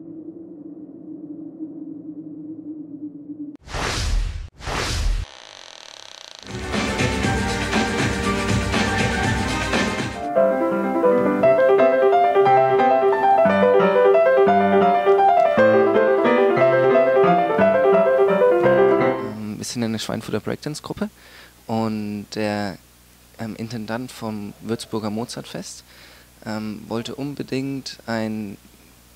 Ähm, Wir sind eine Schweinfurter Breakdance-Gruppe und der ähm, Intendant vom Würzburger Mozartfest ähm, wollte unbedingt ein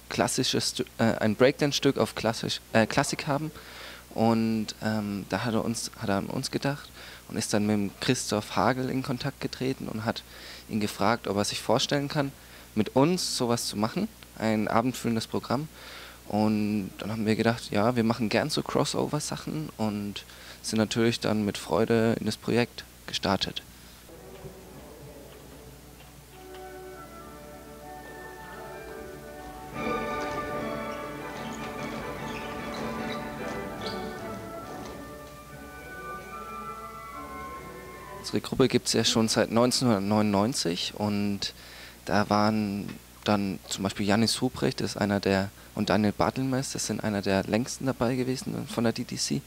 klassisches äh, ein Breakdance-Stück auf klassisch, äh, Klassik haben und ähm, da hat er, uns, hat er an uns gedacht und ist dann mit dem Christoph Hagel in Kontakt getreten und hat ihn gefragt, ob er sich vorstellen kann, mit uns sowas zu machen, ein abendfüllendes Programm. Und dann haben wir gedacht, ja, wir machen gern so Crossover-Sachen und sind natürlich dann mit Freude in das Projekt gestartet. Unsere Gruppe gibt es ja schon seit 1999 und da waren dann zum Beispiel Janis Ruprecht, ist einer der, und Daniel Bartelmeister, das sind einer der längsten dabei gewesen von der DDC.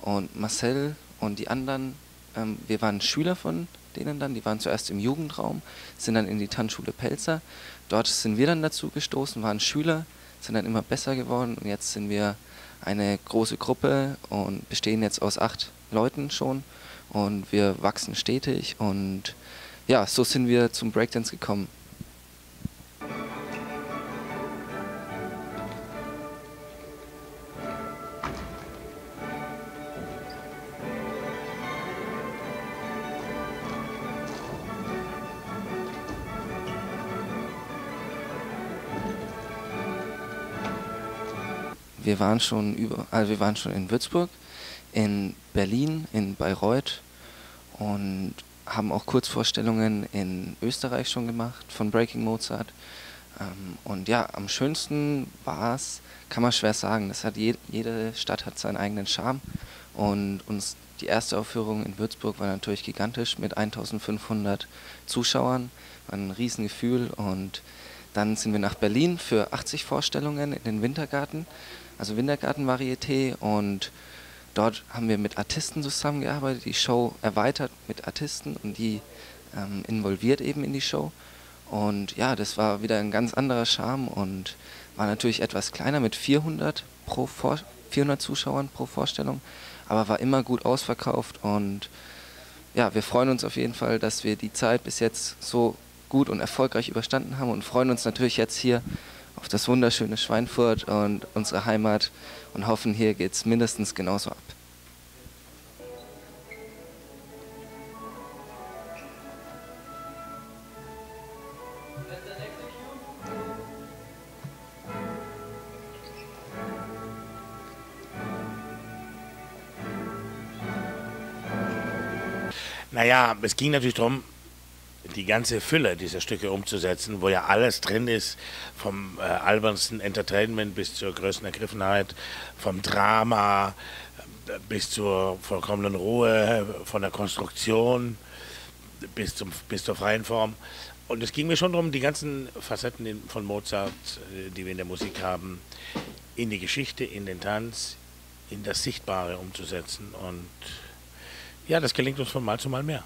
Und Marcel und die anderen, ähm, wir waren Schüler von denen dann, die waren zuerst im Jugendraum, sind dann in die Tanzschule Pelzer. Dort sind wir dann dazu gestoßen, waren Schüler, sind dann immer besser geworden und jetzt sind wir eine große Gruppe und bestehen jetzt aus acht Leuten schon und wir wachsen stetig und ja, so sind wir zum Breakdance gekommen. Wir waren schon über, also wir waren schon in Würzburg, in Berlin, in Bayreuth und haben auch Kurzvorstellungen in Österreich schon gemacht von Breaking Mozart. Ähm, und ja, am schönsten war es, kann man schwer sagen. Das hat je, jede Stadt hat seinen eigenen Charme. Und uns die erste Aufführung in Würzburg war natürlich gigantisch mit 1500 Zuschauern. War ein Riesengefühl. Und dann sind wir nach Berlin für 80 Vorstellungen in den Wintergarten, also Wintergarten-Varieté. Und dort haben wir mit Artisten zusammengearbeitet, die Show erweitert mit Artisten und die ähm, involviert eben in die Show. Und ja, das war wieder ein ganz anderer Charme und war natürlich etwas kleiner mit 400, pro Vor 400 Zuschauern pro Vorstellung, aber war immer gut ausverkauft und ja, wir freuen uns auf jeden Fall, dass wir die Zeit bis jetzt so gut und erfolgreich überstanden haben und freuen uns natürlich jetzt hier auf das wunderschöne Schweinfurt und unsere Heimat und hoffen, hier geht es mindestens genauso ab. Naja, es ging natürlich darum, die ganze Fülle dieser Stücke umzusetzen, wo ja alles drin ist, vom äh, albernsten Entertainment bis zur größten Ergriffenheit, vom Drama äh, bis zur vollkommenen Ruhe, von der Konstruktion bis, zum, bis zur freien Form. Und es ging mir schon darum, die ganzen Facetten von Mozart, äh, die wir in der Musik haben, in die Geschichte, in den Tanz, in das Sichtbare umzusetzen. Und ja, das gelingt uns von Mal zu Mal mehr.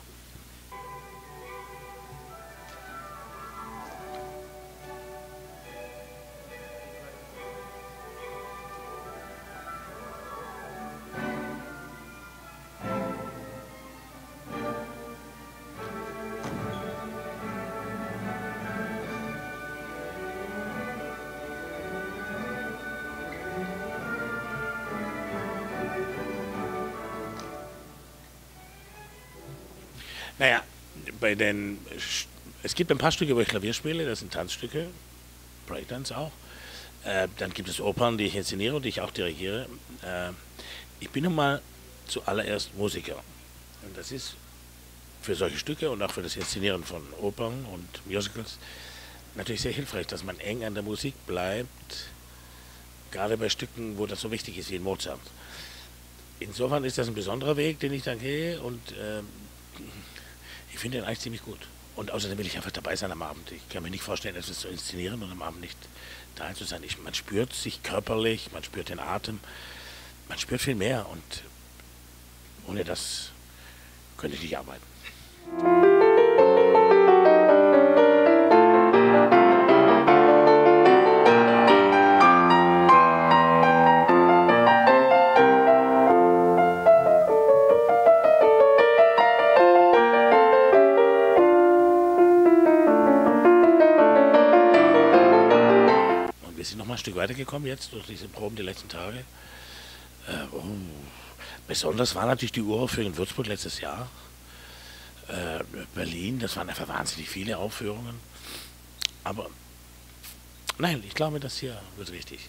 Naja, bei den. Es gibt ein paar Stücke, wo ich Klavier spiele, das sind Tanzstücke, Breakdance auch. Äh, dann gibt es Opern, die ich inszeniere und die ich auch dirigiere. Äh, ich bin nun mal zuallererst Musiker. Und das ist für solche Stücke und auch für das Inszenieren von Opern und Musicals natürlich sehr hilfreich, dass man eng an der Musik bleibt, gerade bei Stücken, wo das so wichtig ist wie in Mozart. Insofern ist das ein besonderer Weg, den ich dann gehe und ähm, ich finde den eigentlich ziemlich gut. Und außerdem will ich einfach dabei sein am Abend. Ich kann mir nicht vorstellen, etwas zu inszenieren und am Abend nicht da zu sein. Ich, man spürt sich körperlich, man spürt den Atem, man spürt viel mehr und ohne das könnte ich nicht arbeiten. Weitergekommen jetzt durch diese Proben die letzten Tage. Äh, oh. Besonders war natürlich die Uraufführung in Würzburg letztes Jahr. Äh, Berlin, das waren einfach wahnsinnig viele Aufführungen. Aber nein, ich glaube, das hier wird richtig.